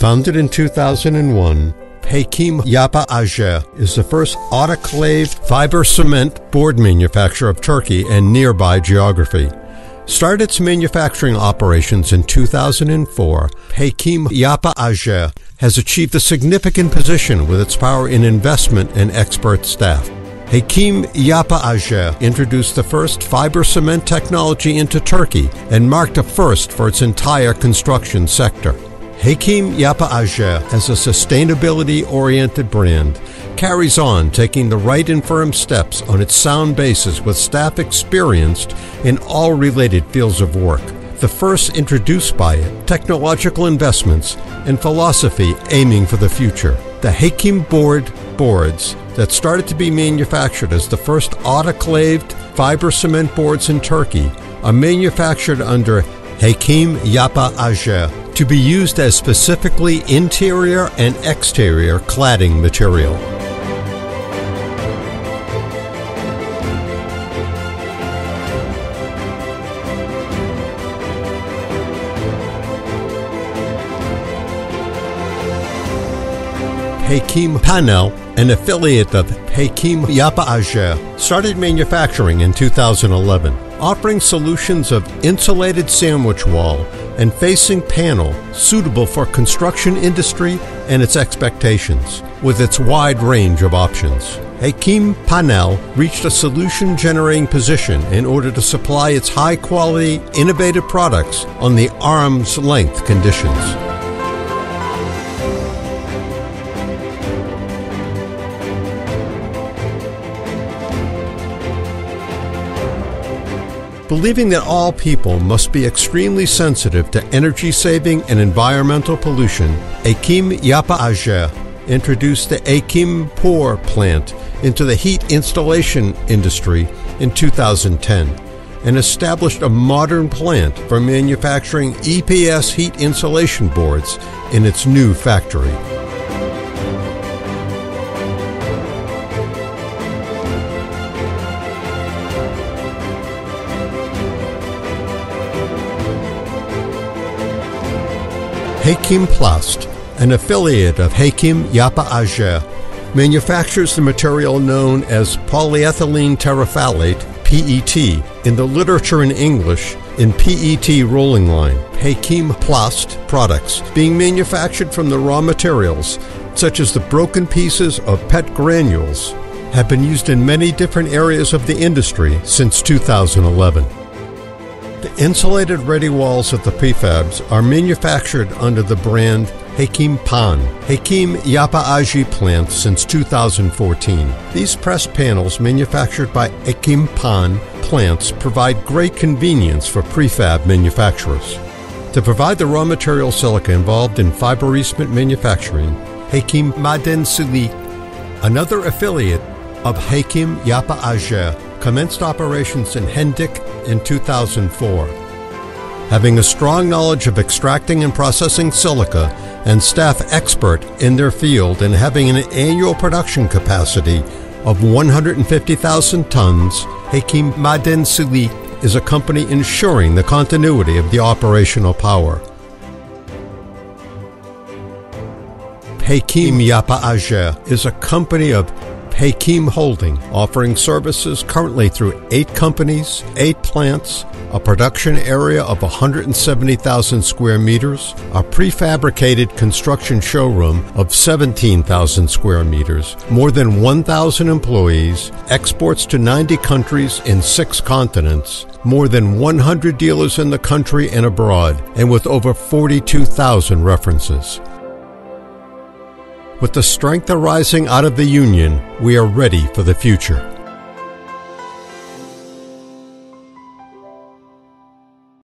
Founded in 2001, Hekim Yapı A.Ş. is the first autoclaved fiber cement board manufacturer of Turkey and nearby geography. Started its manufacturing operations in 2004, Hekim Yapı A.Ş. has achieved a significant position with its power in investment and expert staff. Hekim Yapı A.Ş. introduced the first fiber cement technology into Turkey and marked a first for its entire construction sector. Hekim Yapı A.Ş., as a sustainability oriented brand, carries on taking the right and firm steps on its sound basis with staff experienced in all related fields of work. The first introduced by it, technological investments, and philosophy aiming for the future. The Hekim board boards that started to be manufactured as the first autoclaved fiber cement boards in Turkey are manufactured under Hekim Yapı A.Ş. to be used as specifically interior and exterior cladding material. Hekim Panel, an affiliate of Hekim Yapı started manufacturing in 2011, offering solutions of insulated sandwich wall and facing panel suitable for construction industry and its expectations, with its wide range of options. Hekim Panel reached a solution generating position in order to supply its high quality, innovative products on the arm's length conditions. Believing that all people must be extremely sensitive to energy saving and environmental pollution, Hekim Yapı A.Ş. introduced the Akim Pour plant into the heat installation industry in 2010 and established a modern plant for manufacturing EPS heat insulation boards in its new factory. Hekim Plast, an affiliate of Hekim Yapı A.Ş., manufactures the material known as polyethylene terephthalate PET in the literature in English in PET rolling line. Hekim Plast products being manufactured from the raw materials such as the broken pieces of PET granules have been used in many different areas of the industry since 2011. The insulated ready walls of the prefabs are manufactured under the brand Hekim Pan, Hekim Yapı A.Ş. plant since 2014. These pressed panels manufactured by Hekim Pan plants provide great convenience for prefab manufacturers. To provide the raw material silica involved in fibercement manufacturing, Hekim Maden Silik, another affiliate of Hekim Yapı A.Ş., commenced operations in Hendek in 2004. Having a strong knowledge of extracting and processing silica and staff expert in their field and having an annual production capacity of 150,000 tons, Hekim Maden Silik is a company ensuring the continuity of the operational power. Hekim Yapı A.Ş. is a company of Hekim Holding, offering services currently through eight companies, eight plants, a production area of 170,000 square meters, a prefabricated construction showroom of 17,000 square meters, more than 1,000 employees, exports to 90 countries in six continents, more than 100 dealers in the country and abroad, and with over 42,000 references. With the strength arising out of the Union, we are ready for the future.